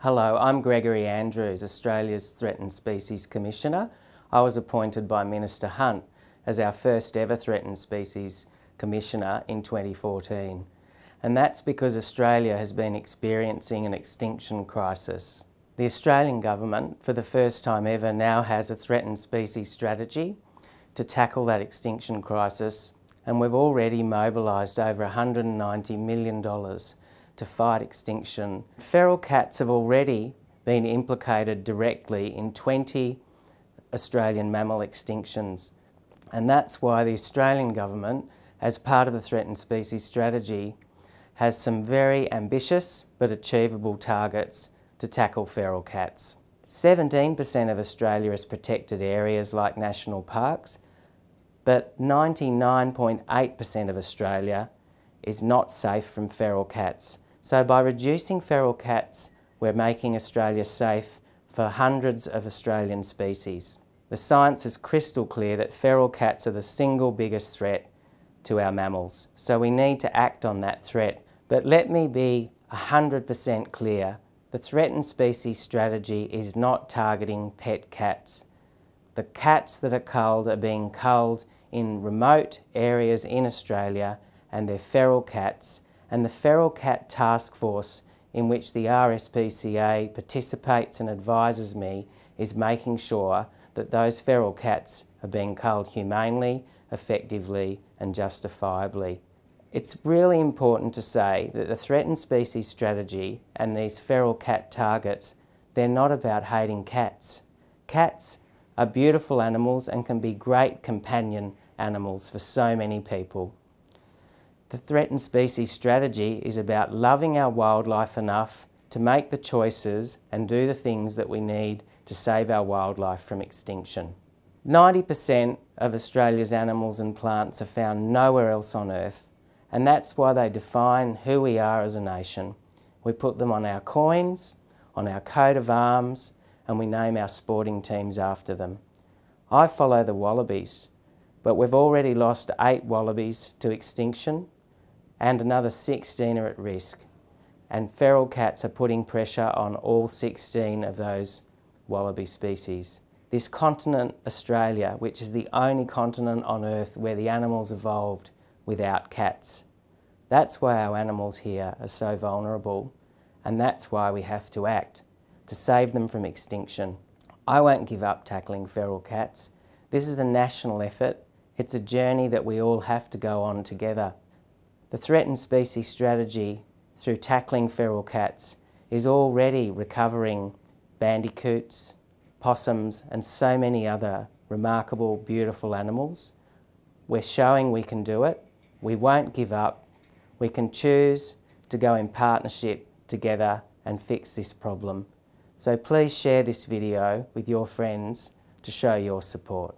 Hello, I'm Gregory Andrews, Australia's Threatened Species Commissioner. I was appointed by Minister Hunt as our first ever Threatened Species Commissioner in 2014. And that's because Australia has been experiencing an extinction crisis. The Australian Government, for the first time ever, now has a threatened species strategy to tackle that extinction crisis and we've already mobilised over $190 million to fight extinction. Feral cats have already been implicated directly in 20 Australian mammal extinctions and that's why the Australian Government, as part of the Threatened Species Strategy, has some very ambitious but achievable targets to tackle feral cats. 17% of Australia is protected areas like national parks but 99.8% of Australia is not safe from feral cats. So by reducing feral cats, we're making Australia safe for hundreds of Australian species. The science is crystal clear that feral cats are the single biggest threat to our mammals, so we need to act on that threat. But let me be 100% clear, the threatened species strategy is not targeting pet cats. The cats that are culled are being culled in remote areas in Australia and they're feral cats and the Feral Cat Task Force in which the RSPCA participates and advises me is making sure that those feral cats are being culled humanely, effectively and justifiably. It's really important to say that the threatened species strategy and these feral cat targets, they're not about hating cats. Cats are beautiful animals and can be great companion animals for so many people. The threatened species strategy is about loving our wildlife enough to make the choices and do the things that we need to save our wildlife from extinction. 90% of Australia's animals and plants are found nowhere else on Earth, and that's why they define who we are as a nation. We put them on our coins, on our coat of arms, and we name our sporting teams after them. I follow the wallabies, but we've already lost eight wallabies to extinction and another 16 are at risk. And feral cats are putting pressure on all 16 of those wallaby species. This continent, Australia, which is the only continent on Earth where the animals evolved without cats. That's why our animals here are so vulnerable and that's why we have to act to save them from extinction. I won't give up tackling feral cats. This is a national effort it's a journey that we all have to go on together. The threatened species strategy through tackling feral cats is already recovering bandicoots, possums and so many other remarkable, beautiful animals. We're showing we can do it. We won't give up. We can choose to go in partnership together and fix this problem. So please share this video with your friends to show your support.